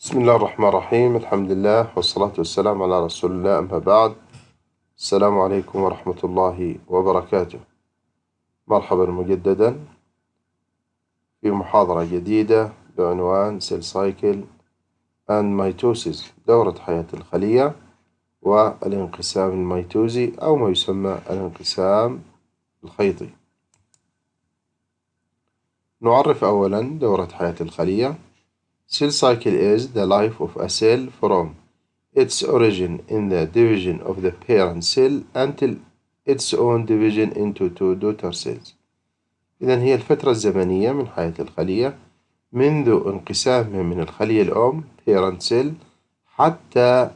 بسم الله الرحمن الرحيم الحمد لله والصلاة والسلام على رسول الله أما بعد السلام عليكم ورحمة الله وبركاته مرحبا مجددا في محاضرة جديدة بعنوان cell cycle and mitosis دورة حياة الخلية والانقسام الميتوزي أو ما يسمى الانقسام الخيطي نعرف أولا دورة حياة الخلية Cell cycle is the life of a cell from its origin in the division of the parent cell until its own division into two daughter cells. إذا هي الفترة الزمنية من حياة الخلية منذ انقسامها من الخلية الأم parent cell حتى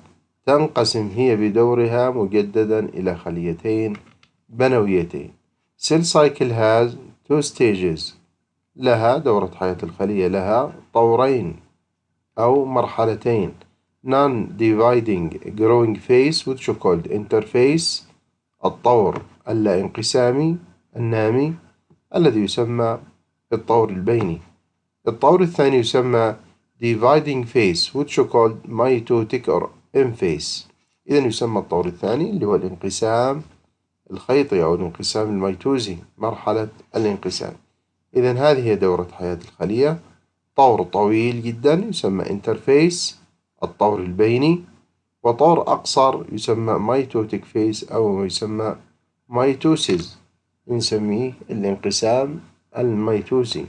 تنقسم هي بدورها مجددا إلى خليتين بنويتين. Cell cycle has two stages لها دورة حياة الخلية لها طورين أو مرحلتين. Non-dividing growing phase which called interphase الطور اللا انقسامي النامي الذي يسمى الطور البيني. الطور الثاني يسمى dividing phase which called mitotic or M phase إذا يسمى الطور الثاني اللي هو الانقسام الخيطي أو الانقسام الميتوزي مرحلة الانقسام. إذا هذه هي دورة حياة الخلية طور طويل جدا يسمى interphase الطور البيني وطور أقصر يسمى mitotic phase أو يسمى mitosis نسميه الانقسام الميتوسي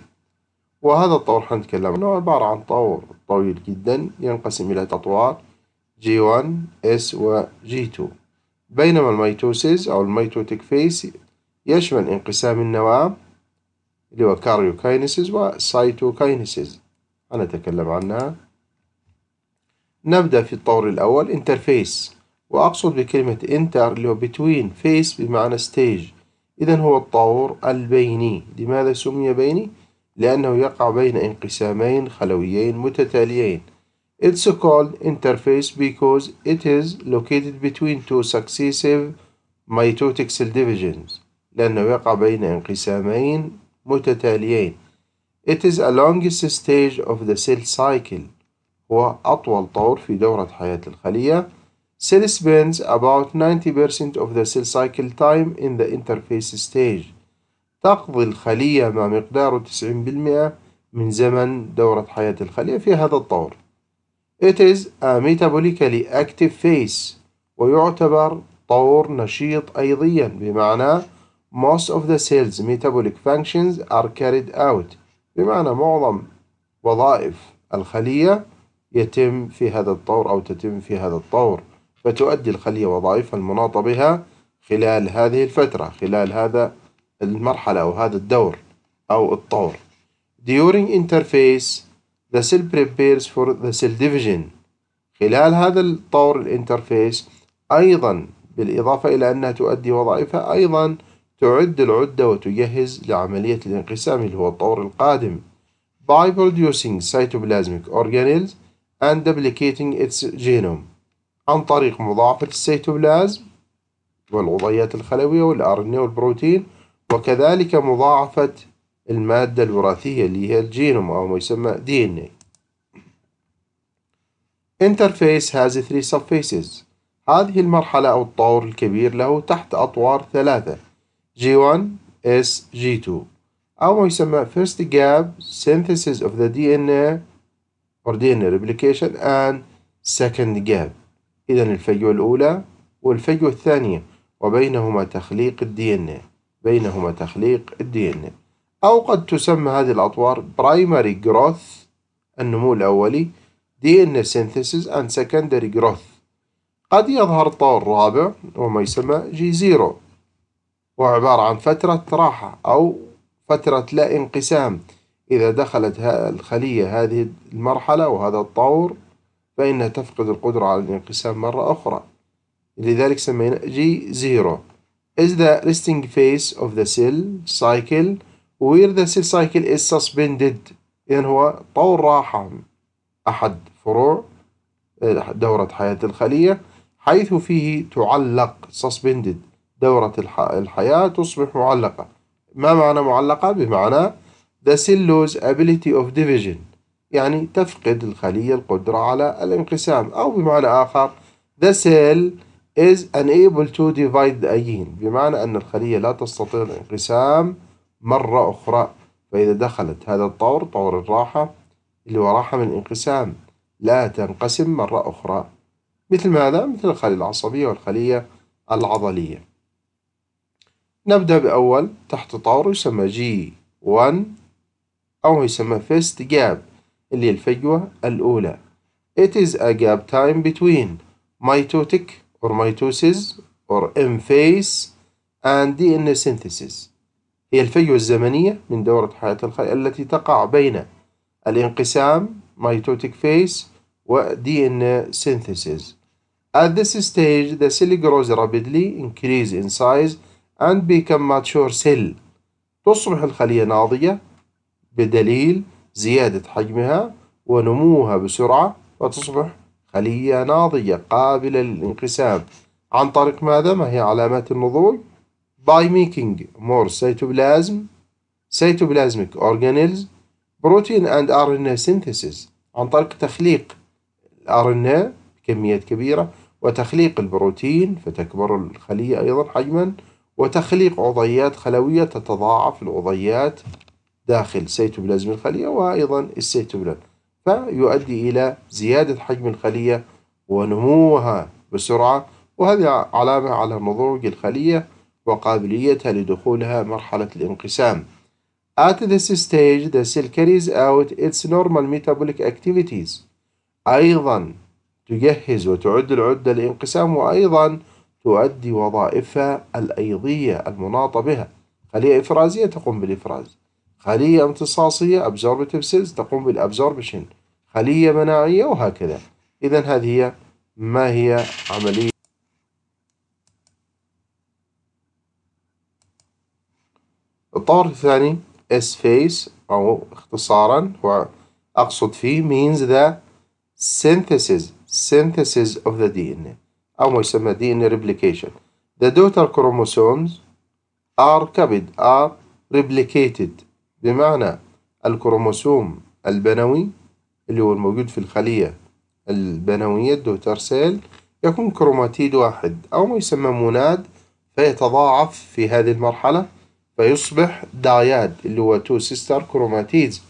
وهذا الطور حنتكلم عنه عبارة عن طور طويل جدا ينقسم إلى أطوار G1 S و G2 بينما ال mitosis أو ال mitotic phase يشمل انقسام النواة اللي هو karyokinesis و cytokinesis أتكلم عنها نبدأ في الطور الأول interphase وأقصد بكلمة inter اللي هو between phase بمعنى stage إذا هو الطور البيني. لماذا سمي بيني؟ لأنه يقع بين انقسامين خلويين متتاليين. It's called interface because it is located between two successive mitotic cell divisions. لأنه يقع بين انقسامين متتاليين It is a longest stage of the cell cycle هو أطول طور في دورة حياة الخلية Cell spends about 90% of the cell cycle time in the interface stage تقضي الخلية ما مقداره 90% من زمن دورة حياة الخلية في هذا الطور It is a metabolically active phase ويعتبر طور نشيط أيضيا بمعنى most of the cell's metabolic functions are carried out. بمعنى معظم وظائف الخلية يتم في هذا الطور أو تتم في هذا الطور. فتؤدي الخلية وظائفها المناطة بها خلال هذه الفترة خلال هذا المرحلة أو هذا الدور أو الطور. During interphase the cell prepares for the cell division. خلال هذا الطور ال interphase أيضا بالإضافة إلى أنها تؤدي وظائفها أيضا تعد العدة وتجهز لعملية الانقسام اللي هو الطور القادم. By producing cytoplasmic organelles and duplicating its genome. عن طريق مضاعفة السيتوبلازم والعضيات الخلوية والار ان والبروتين وكذلك مضاعفة المادة الوراثية اللي هي الجينوم أو ما يسمى اي Interface has three subphases هذه المرحلة أو الطور الكبير له تحت أطوار ثلاثة. G1 S G2 أو ما يسمى first gap synthesis of the DNA or DNA replication and second gap. إذا الفجوة الأولى والفجوة الثانية وبينهما تخليق ال DNA بينهما تخليق ال DNA أو قد تسمى هذه الأطوار primary growth النمو الأولي DNA synthesis and secondary growth. قد يظهر الطور الرابع وما يسمى G zero وعبارة عن فترة راحة أو فترة لا انقسام. إذا دخلت الخلية هذه المرحلة وهذا الطور فإنها تفقد القدرة على الانقسام مرة أخرى. لذلك سمينا G zero is the resting phase of the cell cycle where the cell cycle is suspended? إذن هو طور راحة أحد فروع دورة حياة الخلية حيث فيه تعلق suspended. دورة الحياة تصبح معلقة. ما معنى معلقة؟ بمعنى the cell lose ability of division يعني تفقد الخلية القدرة على الانقسام. أو بمعنى آخر the cell is unable to divide again بمعنى أن الخلية لا تستطيع الانقسام مرة أخرى. فإذا دخلت هذا الطور طور الراحة اللي هو راحة من الانقسام لا تنقسم مرة أخرى. مثل ماذا؟ مثل الخلية العصبية والخلية العضلية. نبدأ بأول تحت طور يسمى جي 1 أو يسمى فيست جاب اللي الفجوة الأولى It is a gap time between mitotic or mitosis or M phase and DNA synthesis هي الفجوة الزمنية من دورة حياة الخلية التي تقع بين الانقسام mitotic phase و DNA synthesis At this stage the cell grows rapidly increase in size and become mature cell تصبح الخلية ناضجة بدليل زيادة حجمها ونموها بسرعة وتصبح خلية ناضجة قابلة للانقسام عن طريق ماذا؟ ما هي علامات النضوج؟ by making more cytoplasm cytoplasmic organelles protein and RNA synthesis عن طريق تخليق ال RNA بكميات كبيرة وتخليق البروتين فتكبر الخلية أيضا حجما وتخليق عضيات خلوية تتضاعف العضيات داخل سيتوبلازم الخلية وأيضا السيتوبلازم فيؤدي إلى زيادة حجم الخلية ونموها بسرعة وهذه علامة على نضوج الخلية وقابليتها لدخولها مرحلة الانقسام. At this stage the cell carries out its normal metabolic activities. أيضا تجهز وتعد العدة للانقسام وأيضا تؤدي وظائفها الأيضية المناطة بها. خلية إفرازية تقوم بالإفراز. خلية امتصاصية absorptive cells تقوم بالabsorption خلية مناعية وهكذا. إذا هذه ما هي عملية الطور الثاني S phase أو اختصارا هو أقصد فيه means the synthesis synthesis of the DNA أو ما يسمى DNA replication. The daughter chromosomes are copied are replicated. بمعنى الكروموسوم البنوي اللي هو الموجود في الخلية البنوية ال daughter cell يكون كروماتيد واحد أو ما يسمى monad فيتضاعف في هذه المرحلة فيصبح dyad اللي هو two sister chromatids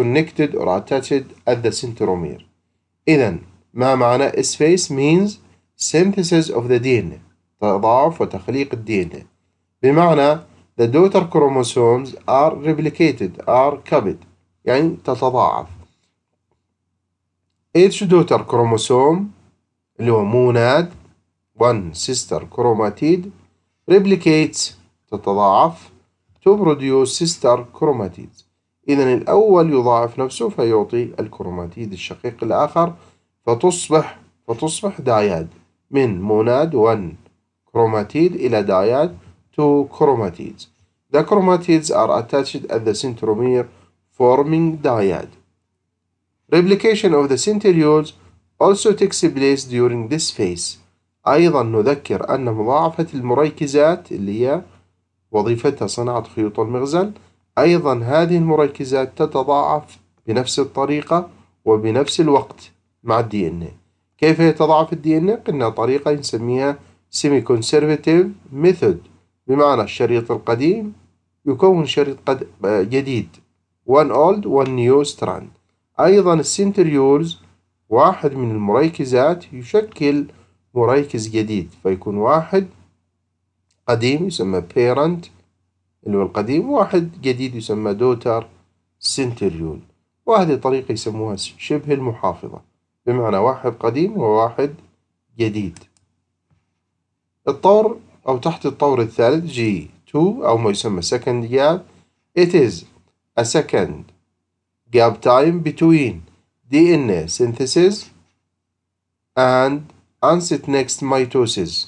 connected or attached at the centromere. إذا ما معنى S phase means synthesis of the DNA تضاعف وتخليق ال DNA بمعنى the daughter chromosomes are replicated are copied يعني تتضاعف each daughter chromosome اللي هو موناد one sister chromatid replicates تتضاعف to produce sister chromatids إذا الأول يضاعف نفسه فيعطي الكروماتيد الشقيق الآخر فتصبح فتصبح داياد من موناد 1 chromatid إلى داياد 2 chromatids. The chromatids are attached at the centromere forming dyad. Replication of the centrioles also takes place during this phase. أيضا نذكر أن مضاعفة المركزات اللي هي وظيفتها صناعة خيوط المغزل أيضا هذه المركزات تتضاعف بنفس الطريقة وبنفس الوقت مع ال DNA كيف يتضاعف ال DNA قلنا طريقة نسميها semiconservative method بمعنى الشريط القديم يكون شريط قد جديد. One old one new strand. أيضا ال centrioles واحد من المريكزات يشكل مريكز جديد فيكون واحد قديم يسمى parent اللي هو القديم واحد جديد يسمى daughter centriole وهذه طريقة يسموها شبه المحافظة. بمعنى واحد قديم وواحد جديد. الطور أو تحت الطور الثالث G 2 أو ما يسمى second gap. It is a second gap time between DNA synthesis and onset next mitosis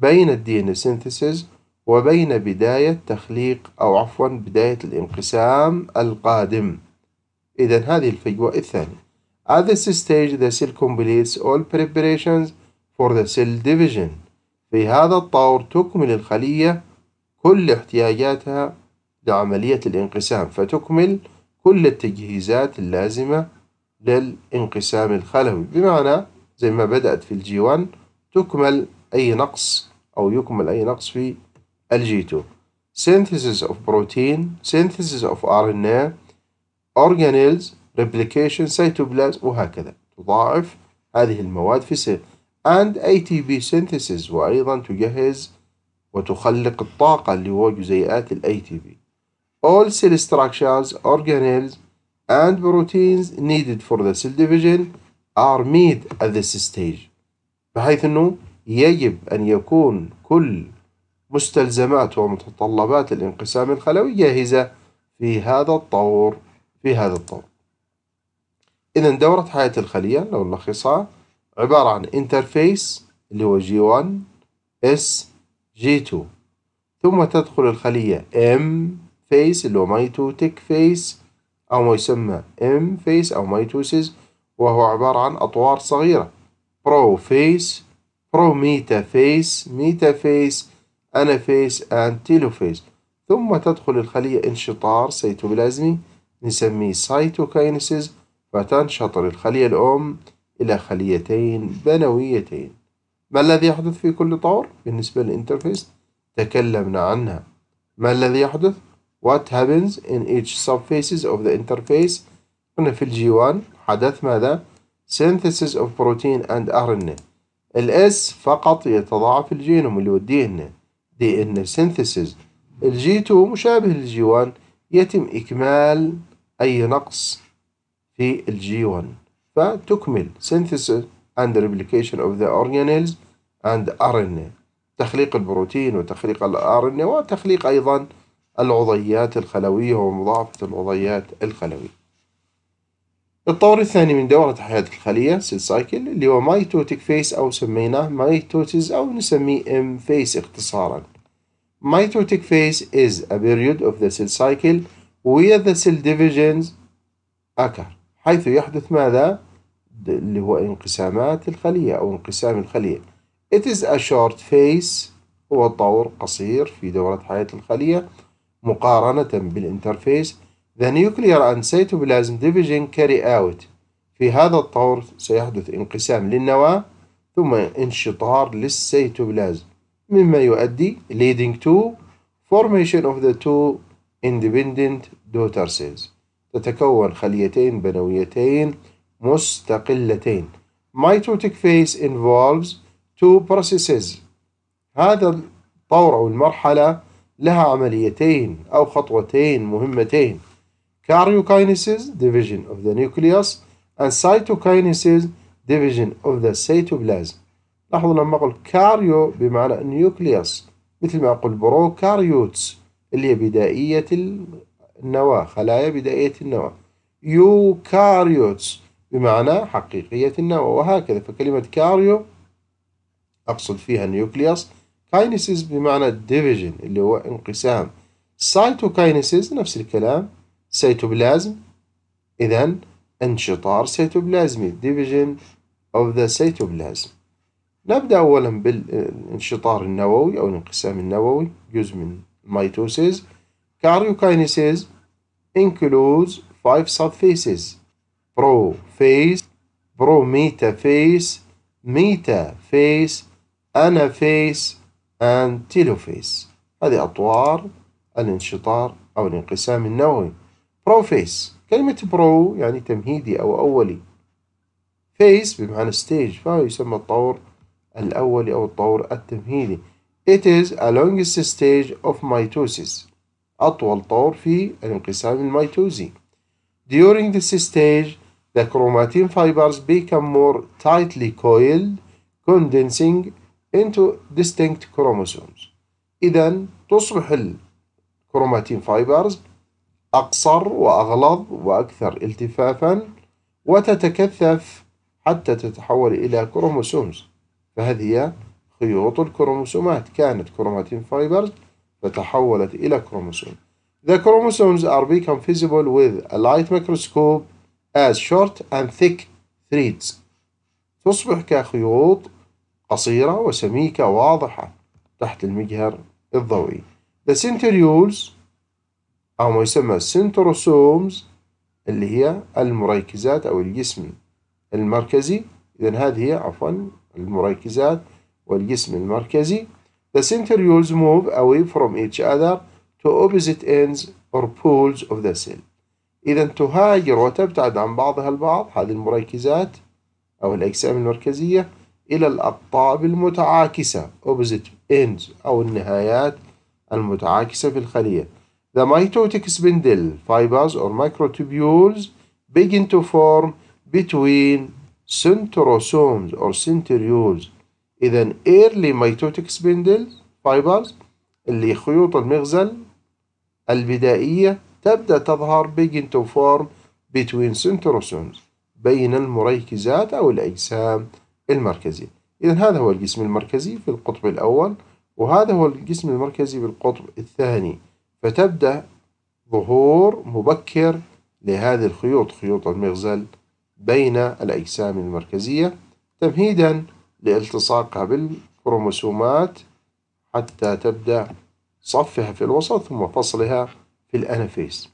بين ال DNA synthesis وبين بداية تخليق أو عفوا بداية الانقسام القادم. إذا هذه الفجوة الثانية. At this stage the cell completes all preparations for the cell division. في هذا الطور تكمل الخلية كل احتياجاتها لعملية الانقسام فتكمل كل التجهيزات اللازمة للانقسام الخلوي. بمعنى زي ما بدأت في الجي 1 تكمل أي نقص أو يكمل أي نقص في الجي 2 synthesis of protein synthesis of RNA organelles replication cytoplasm وهكذا. تضاعف هذه المواد في السيل and ATP synthesis وأيضا تجهز وتخلق الطاقة اللي هو جزيئات ال ATP all cell structures organelles and proteins needed for the cell division are made at this stage. بحيث أنه يجب أن يكون كل مستلزمات ومتطلبات الانقسام الخلوي جاهزة في هذا الطور في هذا الطور. إذا دورة حياة الخلية لو نلخصها عبارة عن interphase اللي هو جي 1 اس جي 2 ثم تدخل الخلية M phase اللي هو mitotic phase أو ما يسمى M phase أو mitosis وهو عبارة عن أطوار صغيرة. برو فيس برو ميتا فيس ميتا فيس أنافيس أند تيلوفيس ثم تدخل الخلية انشطار سيتوبلازمي نسميه cytokinesis فتنشطر الخلية الأم إلى خليتين بنويتين. ما الذي يحدث في كل طور بالنسبة لل interphase؟ تكلمنا عنها. ما الذي يحدث؟ What happens in each subphases of the interphase قلنا في ال G1 حدث ماذا؟ Synthesis of protein and RNA ال S فقط يتضاعف الجينوم اللي هو DNA synthesis. ال G2 مشابه لل G1 يتم إكمال أي نقص. في ال G1 فتكمل synthesis and replication of the organelles and RNA تخليق البروتين وتخليق ال RNA وتخليق أيضا العضيات الخلوية ومضاعفة العضيات الخلوية. الطور الثاني من دورة حياة الخلية cell cycle اللي هو mitotic phase أو سميناه mitosis أو نسميه M phase اختصارا. Mitotic phase is a period of the cell cycle where the cell divisions occur. حيث يحدث ماذا؟ اللي هو انقسامات الخلية أو انقسام الخلية. It is a short phase. هو طور قصير في دورة حياة الخلية مقارنة بال interphase. The nuclear and cytoplasm division carry out. في هذا الطور سيحدث انقسام للنواة ثم انشطار للسيتوبلازم مما يؤدي leading to formation of the two independent daughter cells تتكون خليتين بنويتين مستقلتين. Mitotic phase involves two processes. هذا الطور أو المرحلة لها عمليتين أو خطوتين مهمتين. Karyokinesis division of the nucleus and cytokinesis division of the cytoplasm. لاحظوا لما أقول karyo بمعنى nucleus مثل ما أقول prokaryotes اللي هي بدائية النواة خلايا بدائية النواة eukaryotes بمعنى حقيقية النواة وهكذا. فكلمة karyo أقصد فيها ال nucleus. kinesis بمعنى division اللي هو انقسام. cytokinesis نفس الكلام. سيتوبلازم إذا انشطار سيتوبلازمي. division of the cytoplasm. نبدأ أولا بالانشطار النووي أو الانقسام النووي جزء من mitosis. Karyokinesis includes five subphases prophase prometaphase metaphase anaphase and telophase هذه أطوار الانشطار أو الانقسام النووي prophase كلمة pro يعني تمهيدي أو أولي phase بمعنى stage فهو يسمى الطور الأولي أو الطور التمهيدي It is a longest stage of mitosis أطول طور في الانقسام الميتوزي During this stage the chromatin fibers become more tightly coiled condensing into distinct chromosomes. إذا تصبح ال chromatin fibers أقصر وأغلظ وأكثر التفافا وتتكثف حتى تتحول إلى chromosomes فهذه خيوط الكروموسومات. كانت chromatin fibers فتحولت إلى كروموسوم. The chromosomes are become visible with a light microscope as short and thick threads. تصبح كخيوط قصيرة وسميكة واضحة تحت المجهر الضوئي. The centrioles أو ما يسمى centrosomes اللي هي المركزات أو الجسم المركزي. إذا هذه هي عفوا المركزات والجسم المركزي. The centrioles move away from each other to opposite ends or poles of the cell إذا تهاجر وتبتعد عن بعضها البعض هذه المركزات أو الأجسام المركزية إلى الأقطاب المتعاكسة opposite ends أو النهايات المتعاكسة في الخلية The mitotic spindle fibers or microtubules begin to form between centrosomes or centrioles إذا early mitotic spindle fibers اللي خيوط المغزل البدائية تبدأ تظهر begin to form between centrosomes بين المركزات أو الأجسام المركزية. إذا هذا هو الجسم المركزي في القطب الأول وهذا هو الجسم المركزي في القطب الثاني. فتبدأ ظهور مبكر لهذه الخيوط خيوط المغزل بين الأجسام المركزية. تمهيدا لالتصاقها بالكروموسومات حتى تبدأ صفها في الوسط ثم فصلها في ال anaphase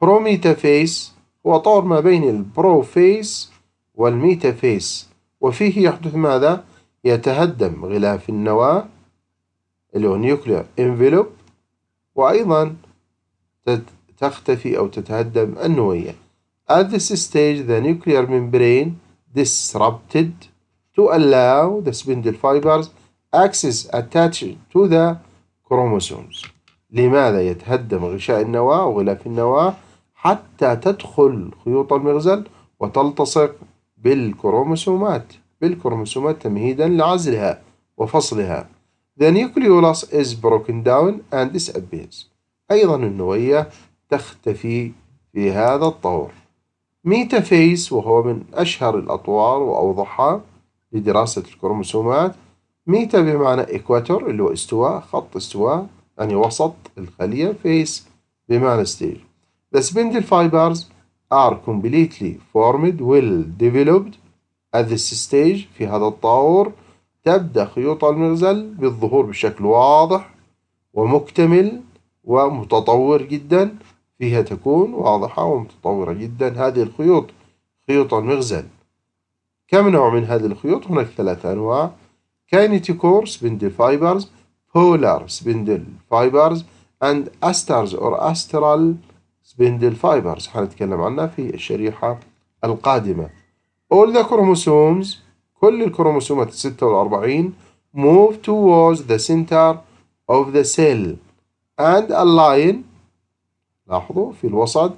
prometaphase هو طور ما بين ال prophase وال metaphase وفيه يحدث ماذا؟ يتهدم غلاف النواة اللي هو nuclear envelope وأيضا تختفي أو تتهدم النوية At this stage the nuclear membrane disrupted to allow the spindle fibers access attached to the chromosomes. لماذا يتهدم غشاء النواة أو غلاف النواة؟ حتى تدخل خيوط المغزل وتلتصق بالكروموسومات بالكروموسومات تمهيدا لعزلها وفصلها. The nucleolus is broken down and disappears. أيضا النوية تختفي في هذا الطور. ميتافيس وهو من أشهر الأطوار وأوضحها لدراسة الكروموسومات. meta بمعنى equator اللي هو استواء خط استواء يعني وسط الخلية phase بمعنى stage The spindle fibers are completely formed well developed at this stage في هذا الطور تبدأ خيوط المغزل بالظهور بشكل واضح ومكتمل ومتطور جدا. فيها تكون واضحة ومتطورة جدا. هذه الخيوط خيوط المغزل. كم نوع من هذه الخيوط هناك ثلاثة أنواع kinetochore spindle fibers polar spindle fibers and asters or astral spindle fibers حنتكلم عنها في الشريحة القادمة all the chromosomes كل الكروموسومات الستة والأربعين move towards the center of the cell and align لاحظوا في الوسط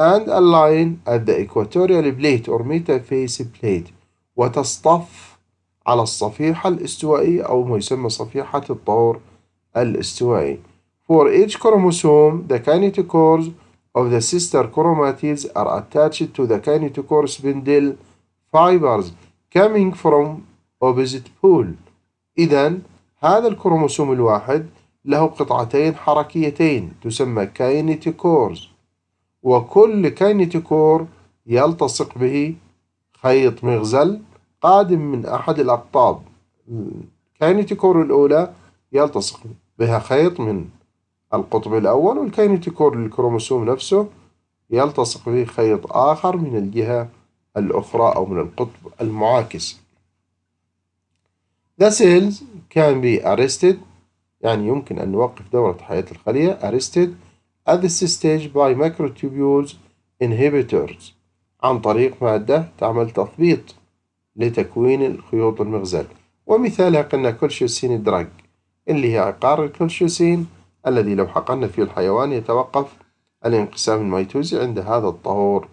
and align at the equatorial plate or metaphase plate وتصطف على الصفيحة الاستوائية أو ما يسمى صفيحة الطور الاستوائي. For each chromosome, the kinetochores of the sister chromatids are attached to the kinetochore spindle fibers coming from opposite pole. إذا هذا الكروموسوم الواحد له قطعتين حركيتين تسمى kinetochores وكل kinetochore يلتصق به خيط مغزل قادم من أحد الأقطاب. ال kinetochore الأولى يلتصق بها خيط من القطب الأول وال kinetochore للكروموسوم نفسه يلتصق به خيط آخر من الجهة الأخرى أو من القطب المعاكس. The cells can be arrested. يعني يمكن أن نوقف دورة حياة الخلية. Arrested at this stage by microtubules inhibitors. عن طريق مادة تعمل تثبيط. لتكوين الخيوط المغزل ومثالها قلنا colchicine drug اللي هي عقار الكولشيوسين الذي لو حقنا فيه الحيوان يتوقف الانقسام الميتوزي عند هذا الطور.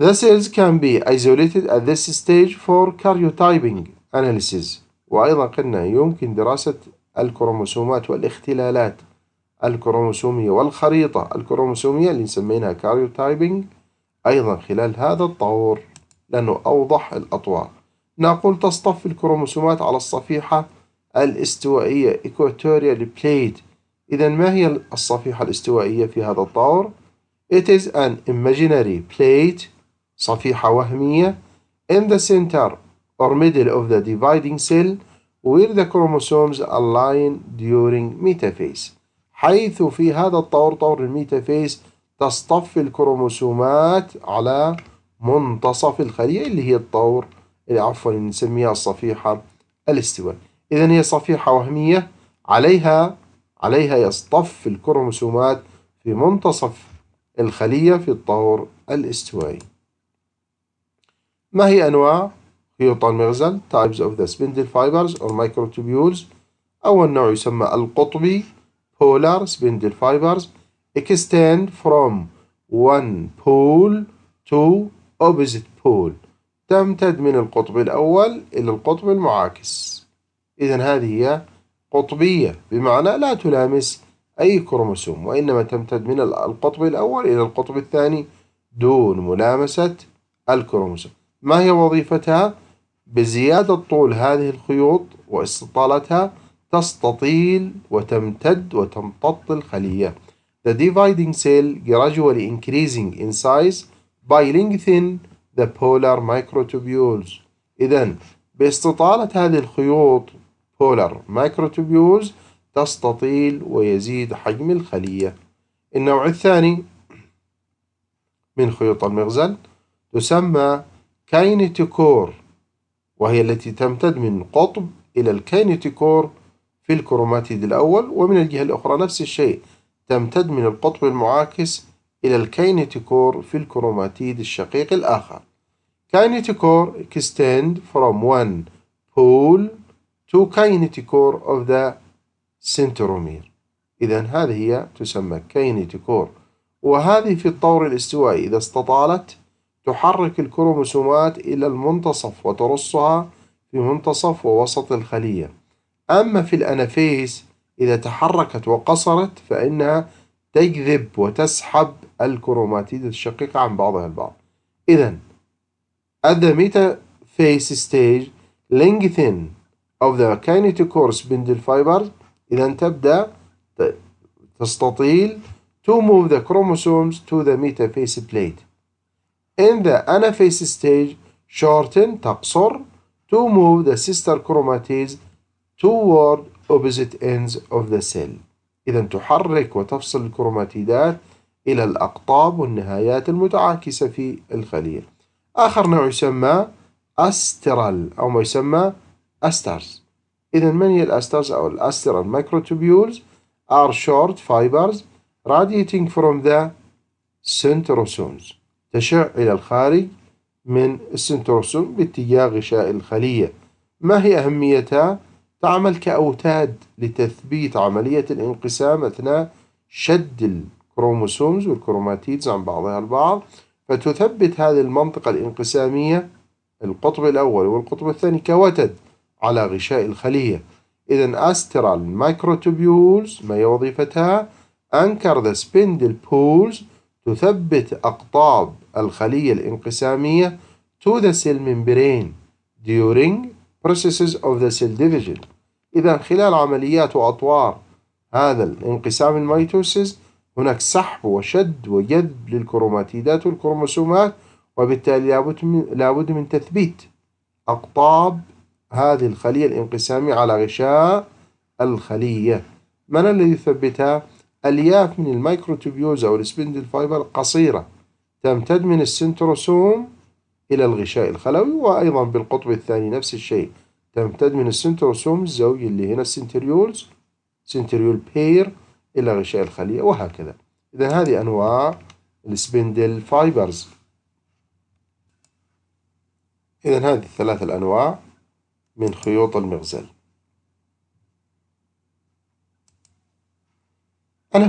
The cells can be isolated at this stage for karyotyping analysis. وأيضا قلنا يمكن دراسة الكروموسومات والاختلالات. الكروموسومية والخريطة الكروموسومية اللي نسمينها كاريوتايبنج أيضا خلال هذا الطور لأنه أوضح الأطوار. نقول تصطف الكروموسومات على الصفيحة الاستوائية Equatorial Plate إذا ما هي الصفيحة الاستوائية في هذا الطور؟ It is an imaginary plate صفيحة وهمية in the center or middle of the dividing cell where the chromosomes align during metaphase. حيث في هذا الطور طور الميتافيز تصطف الكروموسومات على منتصف الخلية اللي هي الطور اللي عفوا نسميها الصفيحة الاستواء. إذا هي صفيحة وهمية عليها عليها يصطف الكروموسومات في منتصف الخلية في الطور الاستوائي. ما هي أنواع خيوط المغزل؟ types of the spindle fibers or microtubules أول نوع يسمى القطبي polar spindle fibers extend from one pole to opposite pole تمتد من القطب الأول إلى القطب المعاكس. إذا هذه هي قطبية بمعنى لا تلامس أي كروموسوم وإنما تمتد من القطب الأول إلى القطب الثاني دون ملامسة الكروموسوم. ما هي وظيفتها؟ بزيادة طول هذه الخيوط واستطالتها تستطيل وتمتد وتمتط الخلية. The dividing cell gradually increasing in size by lengthening the polar microtubules. إذا باستطالة هذه الخيوط polar microtubules تستطيل ويزيد حجم الخلية. النوع الثاني من خيوط المغزل تسمى kinetochore وهي التي تمتد من قطب إلى ال kinetochore في الكروماتيد الأول ومن الجهة الأخرى نفس الشيء تمتد من القطب المعاكس إلى ال kinetochore في الكروماتيد الشقيق الآخر. kinetochore extend from one pole to kinetochore of the centromere. إذا هذه هي تسمى kinetochore وهذه في الطور الاستوائي. إذا استطالت تحرك الكروموسومات إلى المنتصف وترصها في منتصف ووسط الخلية. أما في ال anaphase إذا تحركت وقصرت فإنها تجذب وتسحب الكروماتيد الشقيقة عن بعضها البعض إذا at the metaphase stage lengthen of the kinetochore spindle fibers إذا تبدأ تستطيل to move the chromosomes to the metaphase plate in the anaphase stage shorten تقصر to move the sister chromatids toward opposite ends of the cell إذا تحرك وتفصل الكروماتيدات إلى الأقطاب والنهايات المتعاكسة في الخلية آخر نوع يسمى astral أو ما يسمى asters. إذا من هي ال asters؟ أو ال astral microtubules are short fibers radiating from the centrosomes تشع إلى الخارج من السنتروسوم باتجاه غشاء الخلية. ما هي أهميتها؟ تعمل كأوتاد لتثبيت عملية الانقسام أثناء شد ال chromosomes وال chromatids عن بعضها البعض فتثبت هذه المنطقة الانقسامية القطب الأول والقطب الثاني كوتد على غشاء الخلية إذا astral microtubules ما هي وظيفتها؟ anchor the spindle poles تثبت أقطاب الخلية الانقسامية to the cell membrane during processes of the cell division إذا خلال عمليات وأطوار هذا الانقسام ال mitosis هناك سحب وشد وجذب للكروماتيدات والكروموسومات وبالتالي لابد من, لابد من تثبيت أقطاب هذه الخلية الانقسامية على غشاء الخلية من الذي يثبتها؟ ألياف من ال microtubules أو ال spindle fiber قصيرة تمتد من السنتروسوم إلى الغشاء الخلوي وأيضا بالقطب الثاني نفس الشيء تمتد من السنتروسوم الزوجي اللي هنا ال centrioles centriole pair إلى غشاء الخلية وهكذا. إذا هذه أنواع ال spindle fibers. إذا هذه الثلاث الأنواع من خيوط المغزل.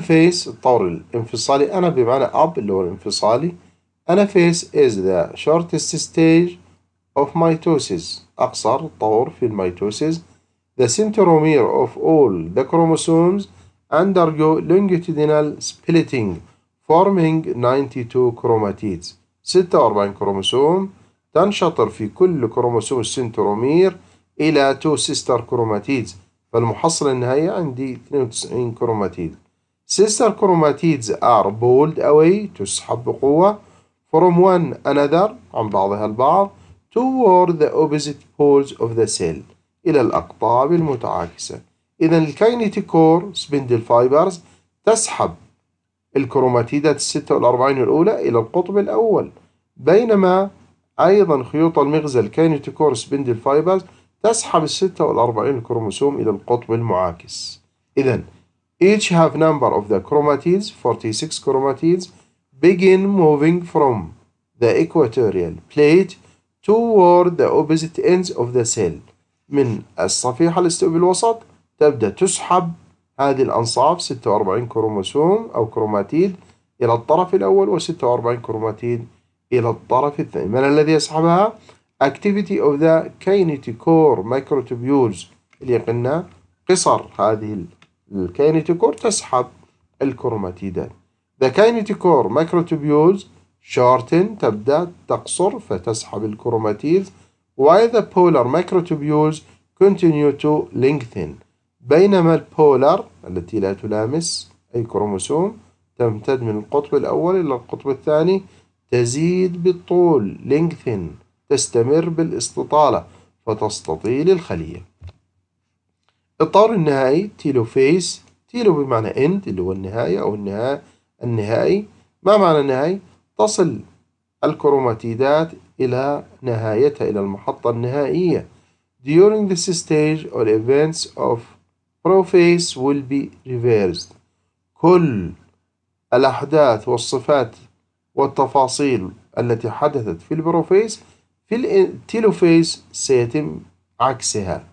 phase الطور الانفصالي. ana بمعنى up اللي هو الانفصالي. phase is the shortest stage of mitosis. أقصر طور في ال mitosis. The centromere of all the chromosomes undergo longitudinal splitting forming 92 chromatids 46 كروموسوم تنشطر في كل كروموسوم ال centromere إلى 2 sister chromatids فالمحصلة النهائية عندي 92 كروماتيد sister chromatids are pulled away تسحب بقوة from one another عن بعضها البعض toward the opposite poles of the cell إلى الأقطاب المتعاكسة إذا ال kinetochore spindle fibers تسحب الكروماتيدات الستة والأربعين الأولى إلى القطب الأول. بينما أيضا خيوط المغزل kinetochore spindle fibers تسحب الستة والأربعين الكروموسوم إلى القطب المعاكس. إذا each have number of the chromatids 46 chromatids begin moving from the equatorial plate toward the opposite ends of the cell. من الصفيحة الاستوى بالوسط تبدأ تسحب هذه الأنصاف 46 كروموسوم أو كروماتيد إلى الطرف الأول و46 كروماتيد إلى الطرف الثاني. من الذي يسحبها؟ activity of the kinetochore microtubules. اللي قلنا قصر هذه ال kinetochore تسحب الكروماتيدات. The kinetochore microtubules shorten تبدأ تقصر فتسحب الكروماتيد while the polar microtubules continue to lengthen. بينما ال polar التي لا تلامس أي كروموسوم تمتد من القطب الأول إلى القطب الثاني تزيد بالطول lengthen تستمر بالاستطالة فتستطيل الخلية. الطور النهائي telophase telo بمعنى end اللي هو النهاية أو النهاية النهائي. ما معنى النهائي؟ تصل الكروماتيدات إلى نهايتها إلى المحطة النهائية. During this stage or events of prophase will be reversed. كل الأحداث والصفات والتفاصيل التي حدثت في ال prophase في ال telophase سيتم عكسها.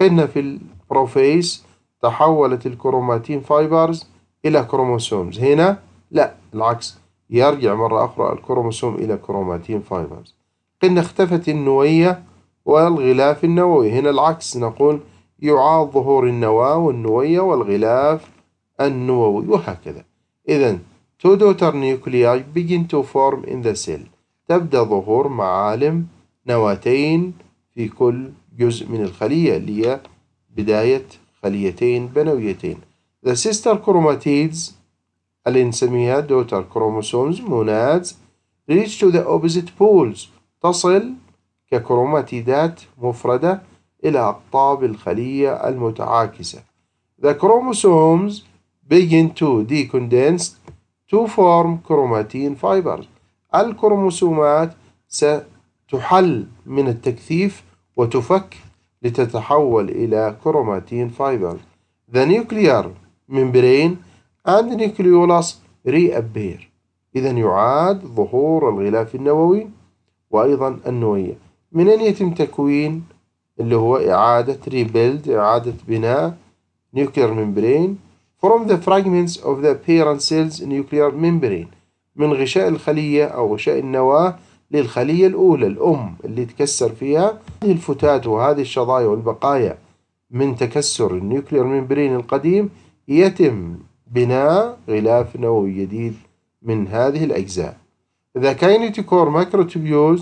قلنا في ال prophase تحولت ال chromatin fibers إلى chromosomes. هنا لا العكس. يرجع مرة أخرى الكروموسوم إلى chromatin fibers. قلنا اختفت النوية والغلاف النووي. هنا العكس نقول يعاد ظهور النواة والنوية والغلاف النووي وهكذا. إذا two daughter nuclei begin to form in the cell. تبدأ ظهور معالم نواتين في كل جزء من الخلية اللي هي بداية خليتين بنويتين. The sister chromatids اللي نسميها daughter chromosomes monads reach to the opposite poles. تصل ككروماتيدات مفردة إلى أقطاب الخلية المتعاكسة. The chromosomes begin to decondense to form chromatin fibers. الكروموسومات ستحل من التكثيف وتفك لتتحول إلى كروماتين فايبر. The nuclear membrane and nucleolus reappear. إذا يعاد ظهور الغلاف النووي وأيضا النووية. من أين يتم تكوين اللي هو إعادة rebuild إعادة بناء nuclear membrane from the fragments of the parent cell's nuclear membrane من غشاء الخلية أو غشاء النواة للخلية الأولى الأم اللي تكسر فيها. هذه الفتات وهذه الشظايا والبقايا من تكسر ال nuclear membrane القديم يتم بناء غلاف نووي جديد من هذه الأجزاء. The kinetochore microtubules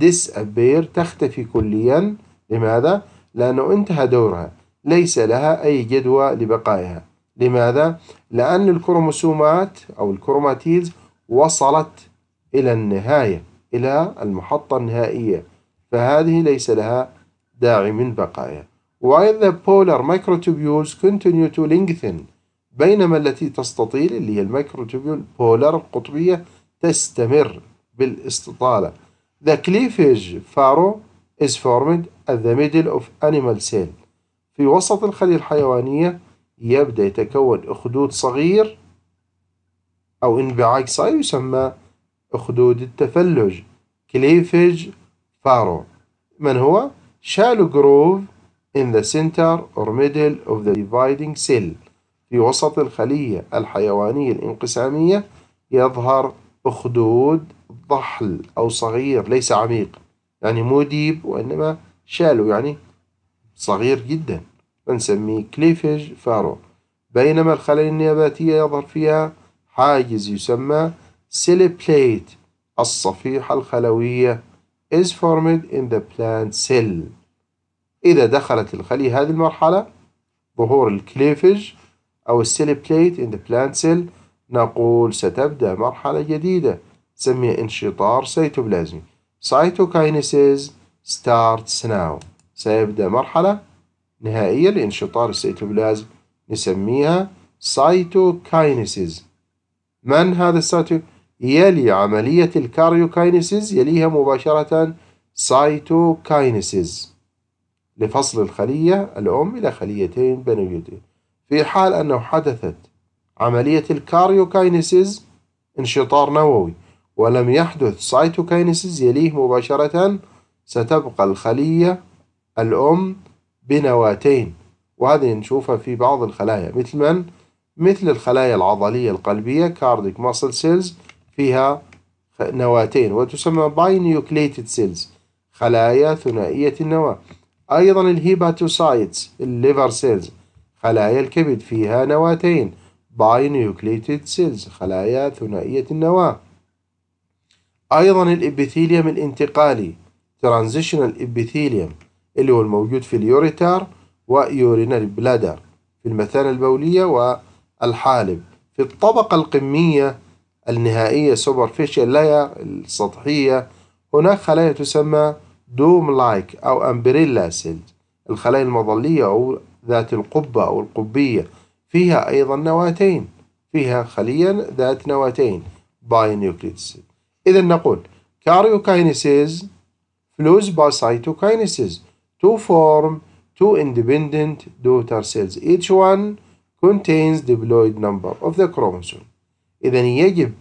disappear تختفي كليا. لماذا؟ لأنه انتهى دورها. ليس لها أي جدوى لبقائها. لماذا؟ لأن الكروموسومات أو ال chromatids وصلت إلى النهاية إلى المحطة النهائية. فهذه ليس لها داعي من بقائها. while the polar microtubules continue to lengthen. بينما التي تستطيل اللي هي ال microtubule polar القطبية تستمر بالاستطالة. The cleavage furrow is formed at the middle of animal cell في وسط الخلية الحيوانية يبدأ يتكون أخدود صغير أو انبعاج صغير يسمى أخدود التفلج cleavage furrow من هو؟ shallow groove in the center or middle of the dividing cell. في وسط الخلية الحيوانية الانقسامية يظهر أخدود ضحل أو صغير ليس عميق. يعني مو deep وإنما shallow يعني صغير جدا. فنسميه cleavage furrow. بينما الخلايا النباتية يظهر فيها حاجز يسمى cell plate الصفيحة الخلوية is formed in the plant cell. إذا دخلت الخلية هذه المرحلة ظهور ال cleavage أو ال cell plate in the plant cell نقول ستبدأ مرحلة جديدة. تسميها انشطار سيتوبلازمي. cytokinesis starts now. سيبدأ مرحلة نهائية لانشطار السيتوبلازم نسميها cytokinesis. من هذا ال cyto يلي عملية ال karyokinesis يليها مباشرة cytokinesis لفصل الخلية الأم إلى خليتين بنويتين في حال أنه حدثت عملية ال karyokinesis انشطار نووي ولم يحدث cytokinesis يليه مباشرة ستبقى الخلية الأم بنواتين. وهذه نشوفها في بعض الخلايا مثل من؟ مثل الخلايا العضلية القلبية cardiac muscle cells فيها نواتين وتسمى binucleated cells خلايا ثنائية النواة. أيضا ال hepatocytes ال liver cells خلايا الكبد فيها نواتين binucleated cells خلايا ثنائية النواة. أيضا ال epithelium الانتقالي transitional epithelium اللي هو الموجود في ال ureter و urinary bladder في المثانة البولية والحالب. في الطبقة القمية النهائية superficial layer السطحية هناك خلايا تسمى dome like أو umbrella cells. الخلايا المظلية أو ذات القبة أو القبية. فيها أيضا نواتين. فيها خلية ذات نواتين. binucleates إذا نقول karyokinesis follows by cytokinesis. To form two independent daughter cells. Each one contains diploid number of the chromosome. إذا يجب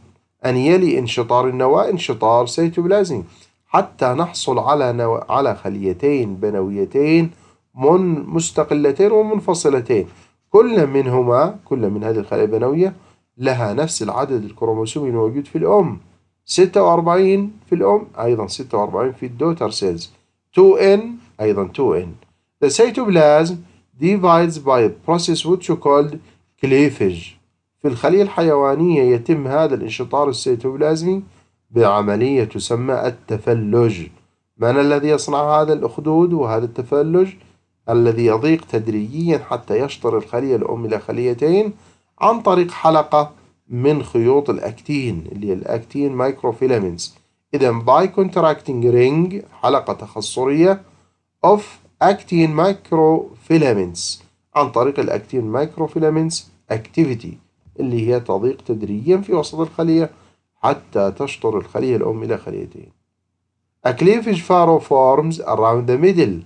أن يلي انشطار النواة انشطار سيتوبلازمي حتى نحصل على نو... على خليتين بنويتين من مستقلتين ومنفصلتين. كل منهما كل من هذه الخلايا البنوية لها نفس العدد الكروموسومي الموجود في الأم. 46 في الأم أيضا 46 في ال daughter cells. 2N أيضا 2N The cytoplasm divides by a process which is called cleavage في الخلية الحيوانية يتم هذا الانشطار السيتوبلازمي بعملية تسمى التفلج. من الذي يصنع هذا الأخدود وهذا التفلج؟ الذي يضيق تدريجيا حتى يشطر الخلية الأم إلى خليتين عن طريق حلقة من خيوط الأكتين اللي هي ال actin microfilaments إذا by contracting ring حلقة تخصرية of actin microfilaments عن طريق ال actin microfilaments activity اللي هي تضيق تدريجيا في وسط الخلية حتى تشطر الخلية الأم إلى خليتين. A cleavage furrow forms around the middle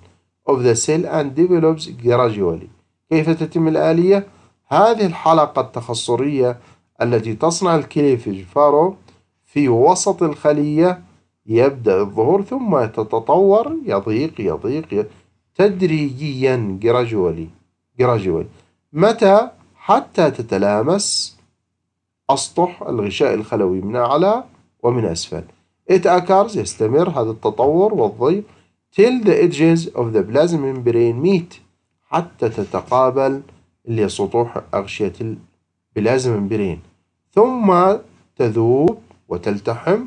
of the cell and develops gradually. كيف تتم الآلية؟ هذه الحلقة التخصرية التي تصنع الكليفج فارو في وسط الخلية يبدأ الظهور ثم تتطور يضيق يضيق تدريجيا gradually gradually. متى؟ حتى تتلامس أسطح الغشاء الخلوي من أعلى ومن أسفل. It occurs يستمر هذا التطور والضيق till the edges of the plasma membrane meet. حتى تتقابل اللي سطوح أغشية ال plasma membrane ثم تذوب وتلتحم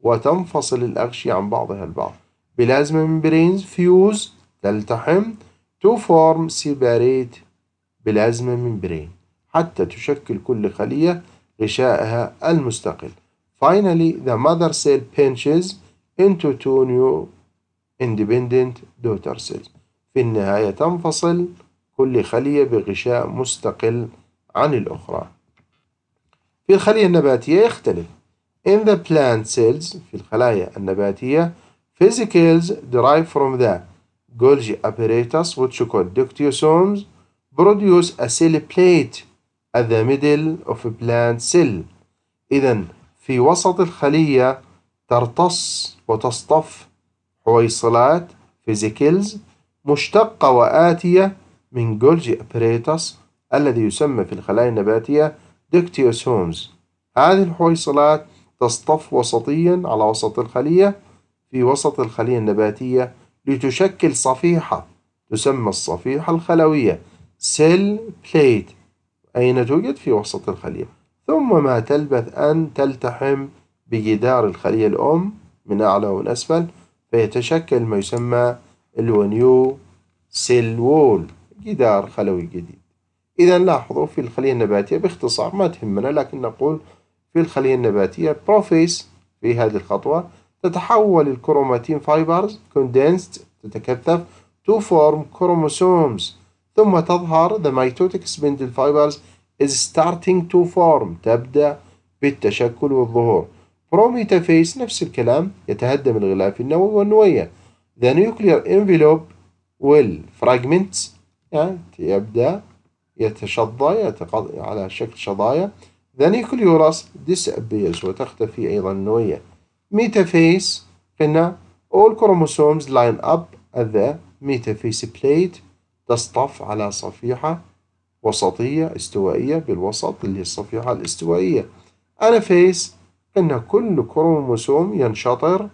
وتنفصل الأغشية عن بعضها البعض plasma membranes fuse تلتحم to form separate plasma membrane حتى تشكل كل خلية غشائها المستقل. Finally, the mother cell pinches into two new independent daughter cells. في النهاية تنفصل كل خلية بغشاء مستقل عن الأخرى. في الخلية النباتية يختلف. In the plant cells في الخلايا النباتية physicals derived from the Golgi apparatus which called ductiosomes produce a cell plate at the middle of a plant cell إذا في وسط الخلية ترتص وتصطف حويصلات vesicles مشتقة وآتية من Golgi apparatus الذي يسمى في الخلايا النباتية dictyosomes هذه الحويصلات تصطف وسطيا على وسط الخلية في وسط الخلية النباتية لتشكل صفيحة تسمى الصفيحة الخلوية cell plate. أين توجد؟ في وسط الخلية. ثم ما تلبث أن تلتحم بجدار الخلية الأم من أعلى ومن أسفل فيتشكل ما يسمى ال new cell wall جدار خلوي جديد. إذا لاحظوا في الخلية النباتية باختصار ما تهمنا لكن نقول في الخلية النباتية prophase في هذه الخطوة تتحول ال chromatin fibers condensed تتكثف to form chromosomes. ثم تظهر the mitotic spindle fibers is starting to form تبدأ بالتشكل والظهور. prometaphase نفس الكلام يتهدم الغلاف النووي والنوية The nuclear envelope will fragments يعني يبدأ يتشظى يتقض... على شكل شظايا The nucleolus disappears وتختفي أيضا النوية metaphase قلنا all chromosomes line up at the metaphase plate. تصطف على صفيحة وسطية استوائية بالوسط اللي هي الصفيحة الاستوائية. anaphase أن كل كروموسوم ينشطر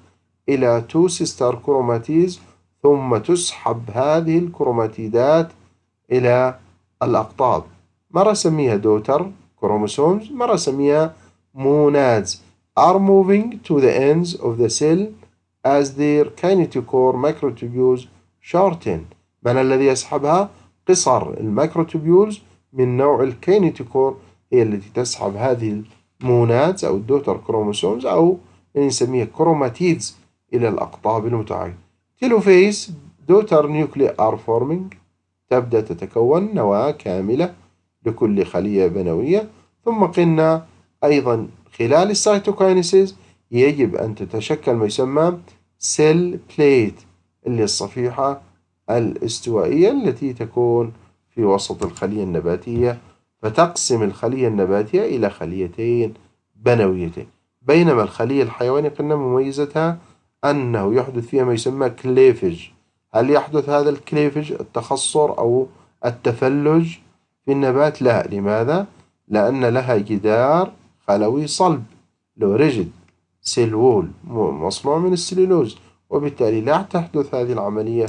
إلى two sister chromatids ثم تسحب هذه الكروماتيدات إلى الأقطاب. مرة سميها daughter chromosomes؟ مرة سميها monads. Are moving to the ends of the cell as their kinetochore microtubules shorten. من الذي يسحبها؟ قصر. ال microtubules من نوع ال kinetochore هي التي تسحب هذه ال monad أو ال daughter chromosomes أو نسميها chromatids إلى الأقطاب المتعاقبة telophase daughter nuclei are forming تبدأ تتكون نواة كاملة لكل خلية بنوية. ثم قلنا أيضا خلال ال cytokinesis يجب أن تتشكل ما يسمى cell plate اللي الصفيحة الاستوائية التي تكون في وسط الخلية النباتية فتقسم الخلية النباتية إلى خليتين بنويتين. بينما الخلية الحيوانية قلنا مميزتها أنه يحدث فيها ما يسمى cleavage هل يحدث هذا ال cleavage التخصر أو التفلج في النبات؟ لا لماذا؟ لأن لها جدار خلوي صلب لو rigid cell wall مصنوع من السليلوز وبالتالي لا تحدث هذه العملية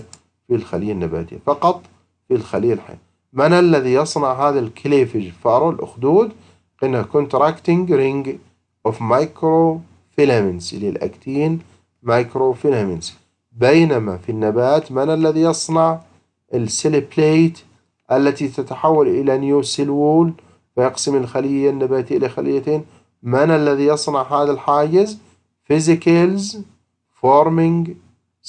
في الخلية النباتية فقط في الخلية الحيوانية. من الذي يصنع هذا ال cleavage furrow الأخدود؟ قلنا contracting ring of microfilaments اللي ال actin microfilaments. بينما في النبات من الذي يصنع ال cell plate التي تتحول إلى new cell wall فيقسم الخلية النباتية إلى خليتين؟ من الذي يصنع هذا الحاجز؟ Vesicles forming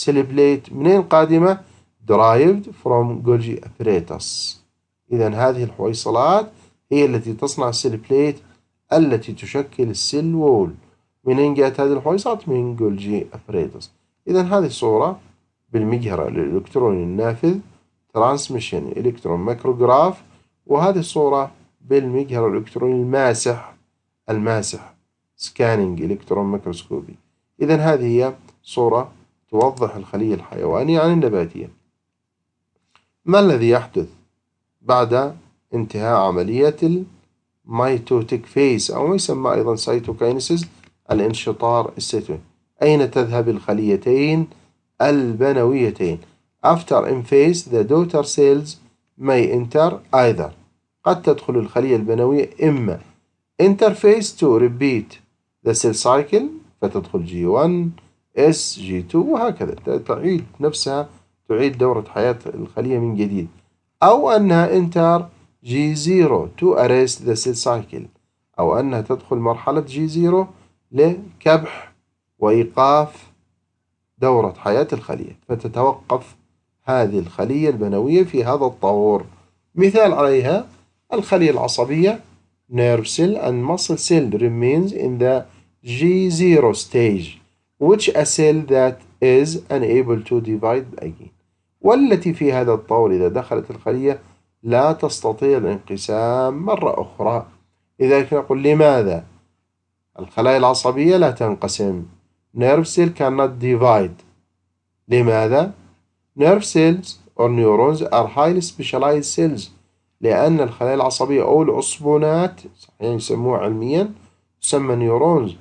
plate منين قادمة derived from Golgi apparatus. إذا هذه الحويصلات هي التي تصنع ال cell plate التي تشكل ال cell wall منين جاءت هذه الحويصلات؟ من جولجي apparatus. إذا هذه الصورة بالمجهر الإلكتروني النافذ transmission electron micrograph وهذه الصورة بالمجهر الإلكتروني الماسح الماسح scanning electron microscopy إذا هذه هي صورة توضح الخلية الحيوانية عن النباتية. ما الذي يحدث بعد انتهاء عملية ال mitotic phase أو يسمى أيضا cytokinesis الانشطار السيتوبلازمي أين تذهب الخليتين البنويتين؟ After M phase the daughter cells may enter either. قد تدخل الخلية البنوية إما. Interphase to repeat the cell cycle فتدخل G1 S G2 وهكذا. تعيد نفسها تعيد دورة حياة الخلية من جديد. أو أنها G zero to arrest the cell cycle. أو أنها تدخل مرحلة G zero لكبح وإيقاف دورة حياة الخلية فتتوقف هذه الخلية البنوية في هذا الطور مثال عليها الخلية العصبية nerve cell and muscle cell remains in the G0 stage which a cell that is unable to divide again. والتي في هذا الطور إذا دخلت الخلية لا تستطيع الانقسام مرة أخرى. لذلك نقول لماذا؟ الخلايا العصبية لا تنقسم. Nerve cell cannot divide. لماذا؟ Nerve cells or neurons are highly specialized cells لأن الخلايا العصبية أو العصبونات صحيح يسموها علميا تسمى نيورونز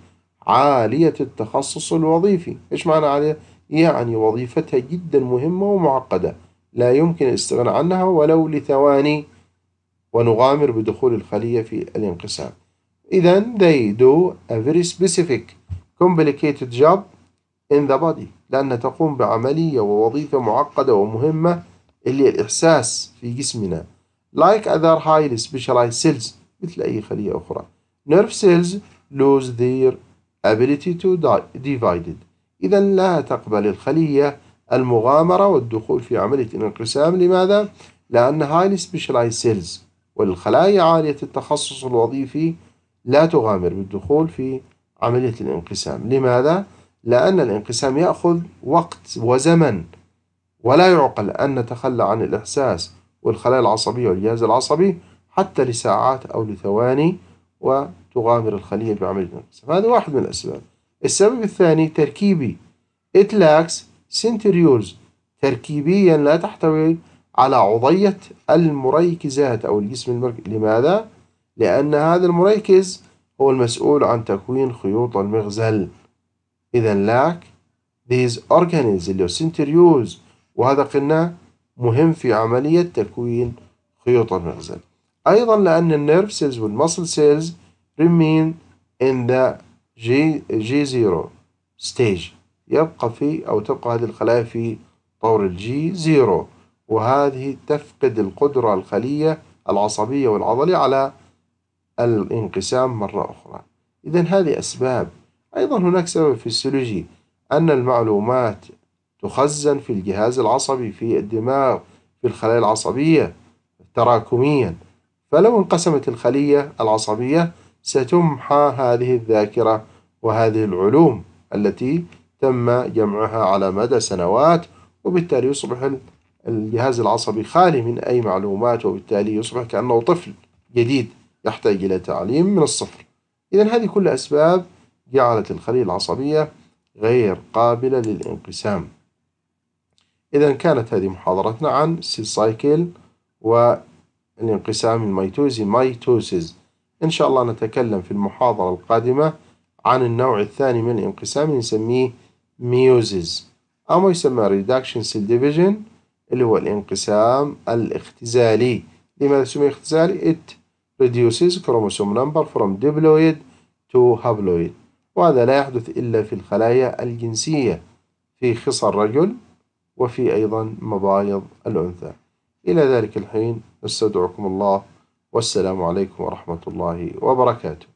عالية التخصص الوظيفي. إيش معنى عالية؟ يعني وظيفتها جدا مهمة ومعقدة. لا يمكن الاستغناء عنها ولو لثواني. ونغامر بدخول الخلية في الانقسام. إذا they do a very specific complicated job in the body. لأنها تقوم بعملية ووظيفة معقدة ومهمة اللي الإحساس في جسمنا. Like other highly specialized cells مثل أي خلية أخرى. Nerve cells lose their ability to divide إذا لا تقبل الخلية المغامرة والدخول في عملية الانقسام. لماذا؟ لأن highly specialized cells والخلايا عالية التخصص الوظيفي لا تغامر بالدخول في عملية الانقسام. لماذا؟ لأن الانقسام يأخذ وقت وزمن ولا يعقل أن نتخلى عن الإحساس والخلايا العصبية والجهاز العصبي حتى لساعات أو لثواني وتغامر الخلية بعملية الانقسام. هذا واحد من الأسباب. السبب الثاني تركيبي. It lacks centrioles. تركيبيا لا تحتوي على عضية المريكزات أو الجسم المركزي لماذا؟ لأن هذا المريكز هو المسؤول عن تكوين خيوط المغزل. إذا lack these organelles centrioles وهذا قلنا مهم في عملية تكوين خيوط المغزل. أيضا لأن ال nerve cells وال muscle cells remain in the G, G0 stage. يبقى في أو تبقى هذه الخلايا في طور ال G zero وهذه تفقد القدرة الخلية العصبية والعضلية على الانقسام مرة أخرى. إذا هذه أسباب. أيضا هناك سبب فسيولوجي أن المعلومات تخزن في الجهاز العصبي في الدماغ في الخلايا العصبية تراكميا. فلو انقسمت الخلية العصبية ستمحى هذه الذاكرة وهذه العلوم التي تم جمعها على مدى سنوات وبالتالي يصبح الجهاز العصبي خالي من أي معلومات وبالتالي يصبح كأنه طفل جديد. يحتاج إلى تعليم من الصفر. إذا هذه كل أسباب جعلت الخلية العصبية غير قابلة للانقسام. إذا كانت هذه محاضرتنا عن ال cell cycle والانقسام الميتوزي mitosis. إن شاء الله نتكلم في المحاضرة القادمة عن النوع الثاني من الانقسام نسميه meiosis. أو ما يسمى reduction cell division اللي هو الانقسام الاختزالي. لماذا سمي اختزالي؟ It reduces chromosome number from diploid to haploid. وهذا لا يحدث إلا في الخلايا الجنسية في خصى الرجل وفي أيضا مبايض الأنثى. إلى ذلك الحين نستودعكم الله والسلام عليكم ورحمة الله وبركاته.